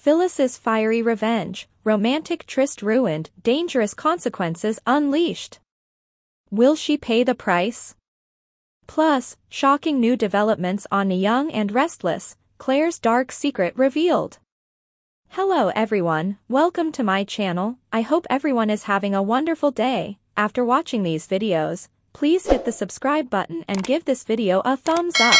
Phyllis's fiery revenge, romantic tryst ruined, dangerous consequences unleashed. Will she pay the price? Plus, shocking new developments on the Young and Restless, Claire's dark secret revealed. Hello everyone, welcome to my channel, I hope everyone is having a wonderful day. After watching these videos, please hit the subscribe button and give this video a thumbs up.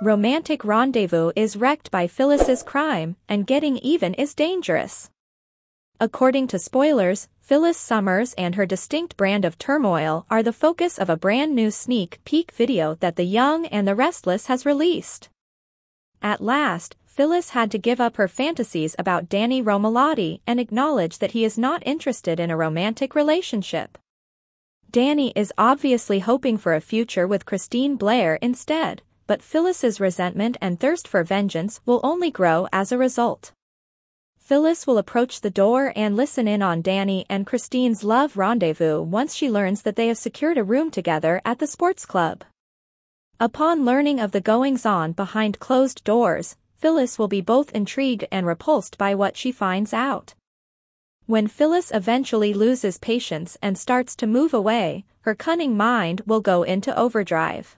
Romantic rendezvous is wrecked by Phyllis's crime, and getting even is dangerous. According to spoilers, Phyllis Summers and her distinct brand of turmoil are the focus of a brand new sneak peek video that The Young and the Restless has released. At last, Phyllis had to give up her fantasies about Danny Romalotti and acknowledge that he is not interested in a romantic relationship. Danny is obviously hoping for a future with Christine Blair instead, but Phyllis's resentment and thirst for vengeance will only grow as a result. Phyllis will approach the door and listen in on Danny and Christine's love rendezvous once she learns that they have secured a room together at the sports club. Upon learning of the goings-on behind closed doors, Phyllis will be both intrigued and repulsed by what she finds out. When Phyllis eventually loses patience and starts to move away, her cunning mind will go into overdrive.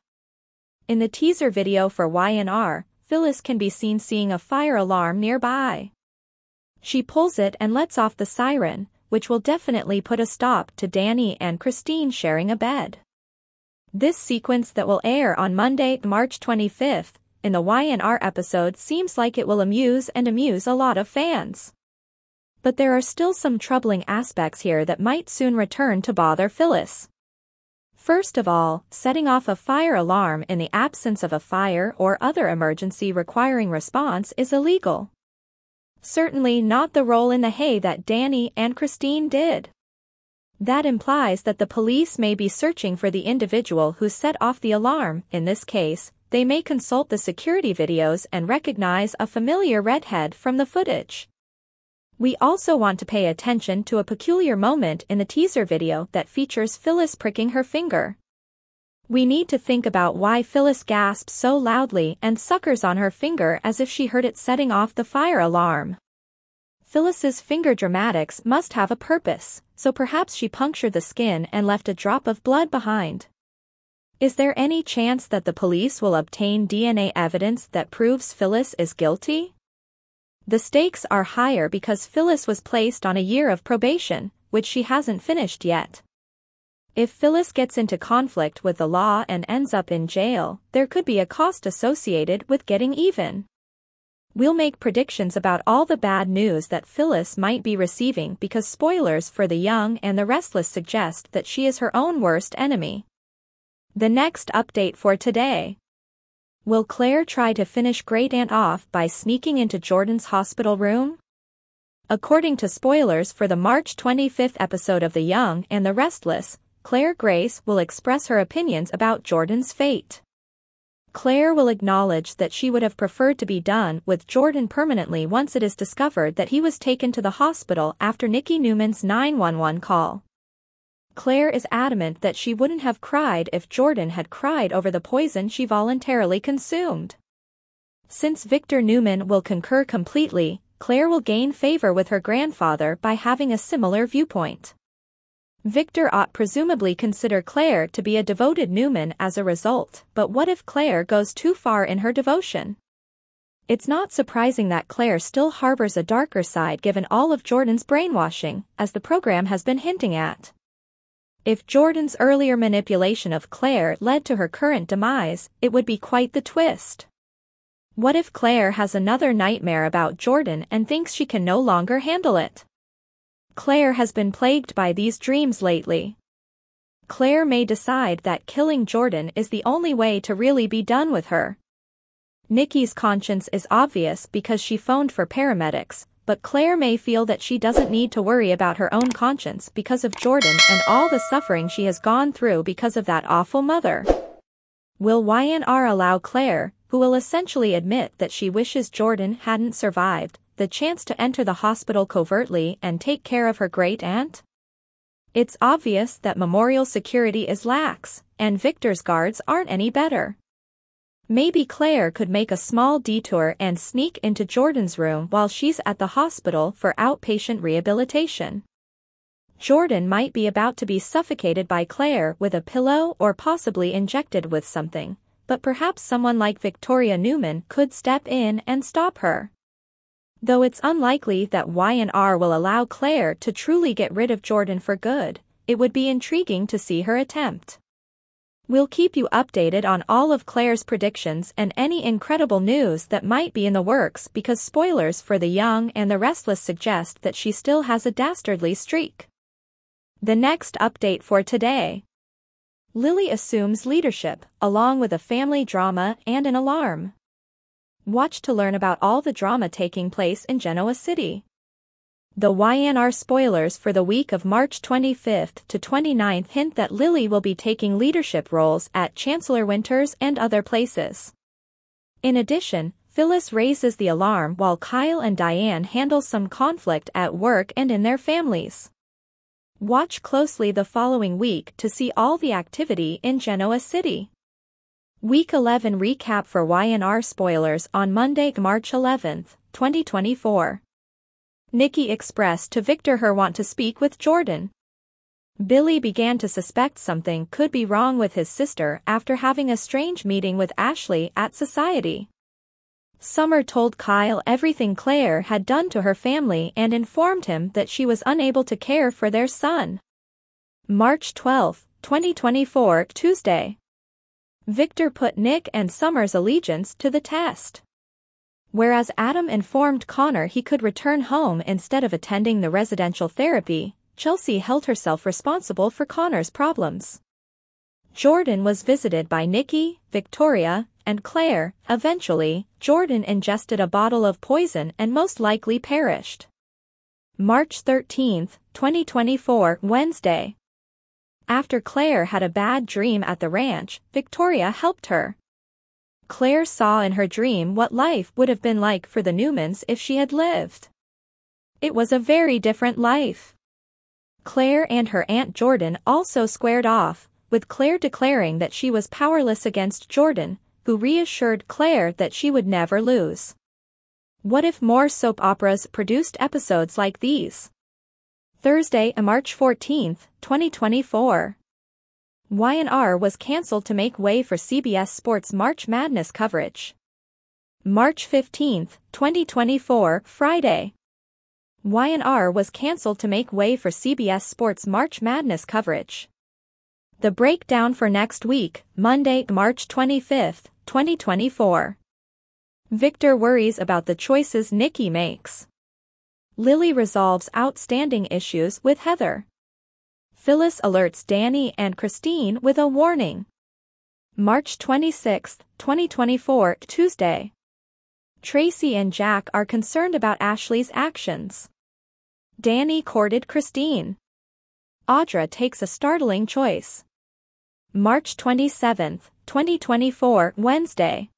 In the teaser video for YNR, Phyllis can be seen seeing a fire alarm nearby. She pulls it and lets off the siren, which will definitely put a stop to Danny and Christine sharing a bed. This sequence that will air on Monday, March 25th, in the YNR episode seems like it will amuse and amuse a lot of fans. But there are still some troubling aspects here that might soon return to bother Phyllis. First of all, setting off a fire alarm in the absence of a fire or other emergency requiring response is illegal. Certainly not the roll in the hay that Danny and Christine did. That implies that the police may be searching for the individual who set off the alarm. In this case, they may consult the security videos and recognize a familiar redhead from the footage. We also want to pay attention to a peculiar moment in the teaser video that features Phyllis pricking her finger. We need to think about why Phyllis gasps so loudly and suckers on her finger as if she heard it setting off the fire alarm. Phyllis's finger dramatics must have a purpose, so perhaps she punctured the skin and left a drop of blood behind. Is there any chance that the police will obtain DNA evidence that proves Phyllis is guilty? The stakes are higher because Phyllis was placed on a year of probation, which she hasn't finished yet. If Phyllis gets into conflict with the law and ends up in jail, there could be a cost associated with getting even. We'll make predictions about all the bad news that Phyllis might be receiving because spoilers for The Young and the Restless suggest that she is her own worst enemy. The next update for today. Will Claire try to finish Great Aunt off by sneaking into Jordan's hospital room? According to spoilers for the March 25th episode of The Young and the Restless, Claire Grace will express her opinions about Jordan's fate. Claire will acknowledge that she would have preferred to be done with Jordan permanently once it is discovered that he was taken to the hospital after Nikki Newman's 911 call. Claire is adamant that she wouldn't have cried if Jordan had cried over the poison she voluntarily consumed. Since Victor Newman will concur completely, Claire will gain favor with her grandfather by having a similar viewpoint. Victor ought presumably consider Claire to be a devoted Newman as a result, but what if Claire goes too far in her devotion? It's not surprising that Claire still harbors a darker side given all of Jordan's brainwashing, as the program has been hinting at. If Jordan's earlier manipulation of Claire led to her current demise, it would be quite the twist. What if Claire has another nightmare about Jordan and thinks she can no longer handle it? Claire has been plagued by these dreams lately. Claire may decide that killing Jordan is the only way to really be done with her. Nikki's conscience is obvious because she phoned for paramedics, but Claire may feel that she doesn't need to worry about her own conscience because of Jordan and all the suffering she has gone through because of that awful mother. Will YNR allow Claire, who will essentially admit that she wishes Jordan hadn't survived, the chance to enter the hospital covertly and take care of her great-aunt? It's obvious that memorial security is lax, and Victor's guards aren't any better. Maybe Claire could make a small detour and sneak into Jordan's room while she's at the hospital for outpatient rehabilitation. Jordan might be about to be suffocated by Claire with a pillow or possibly injected with something, but perhaps someone like Victoria Newman could step in and stop her. Though it's unlikely that Y&R will allow Claire to truly get rid of Jordan for good, it would be intriguing to see her attempt. We'll keep you updated on all of Claire's predictions and any incredible news that might be in the works because spoilers for The Young and the Restless suggest that she still has a dastardly streak. The next update for today. Lily assumes leadership, along with a family drama and an alarm. Watch to learn about all the drama taking place in Genoa City. The Y&R spoilers for the week of March 25th to 29th hint that Lily will be taking leadership roles at Chancellor Winters and other places. In addition, Phyllis raises the alarm while Kyle and Diane handle some conflict at work and in their families. Watch closely the following week to see all the activity in Genoa City. Week 11 recap for Y&R spoilers on Monday, March 11, 2024. Nikki expressed to Victor her want to speak with Jordan. Billy began to suspect something could be wrong with his sister after having a strange meeting with Ashley at Society. Summer told Kyle everything Claire had done to her family and informed him that she was unable to care for their son. March 12, 2024, Tuesday. Victor put Nick and Summer's allegiance to the test. Whereas Adam informed Connor he could return home instead of attending the residential therapy, Chelsea held herself responsible for Connor's problems. Jordan was visited by Nikki, Victoria, and Claire. Eventually, Jordan ingested a bottle of poison and most likely perished. March 13, 2024, Wednesday. After Claire had a bad dream at the ranch, Victoria helped her. Claire saw in her dream what life would have been like for the Newmans if she had lived. It was a very different life. Claire and her Aunt Jordan also squared off, with Claire declaring that she was powerless against Jordan, who reassured Claire that she would never lose. What if more soap operas produced episodes like these? Thursday, March 14, 2024. Y&R was cancelled to make way for CBS Sports March Madness coverage. March 15, 2024, Friday. Y&R was cancelled to make way for CBS Sports March Madness coverage. The breakdown for next week, Monday, March 25, 2024. Victor worries about the choices Nikki makes. Lily resolves outstanding issues with Heather. Phyllis alerts Danny and Christine with a warning. March 26, 2024, Tuesday. Tracy and Jack are concerned about Ashley's actions. Danny courted Christine. Audra takes a startling choice. March 27, 2024, Wednesday.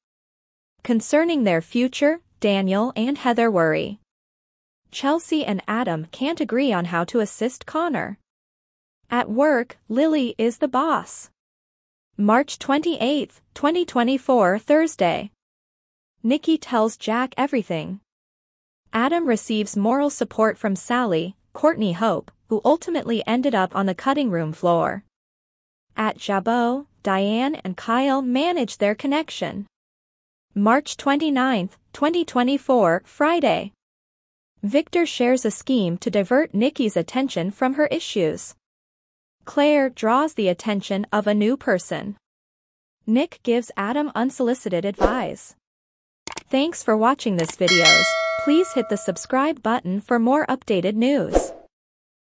Concerning their future, Daniel and Heather worry. Chelsea and Adam can't agree on how to assist Connor. At work, Lily is the boss. March 28, 2024, Thursday. Nikki tells Jack everything. Adam receives moral support from Sally, Courtney Hope, who ultimately ended up on the cutting room floor. At Jabot, Diane and Kyle manage their connection. March 29, 2024, Friday. Victor shares a scheme to divert Nikki's attention from her issues. Claire draws the attention of a new person. Nick gives Adam unsolicited advice. Thanks for watching this videos. Please hit the subscribe button for more updated news.